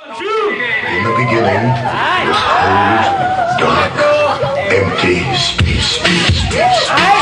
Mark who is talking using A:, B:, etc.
A: In the beginning was cold, dark, empty space, space, space.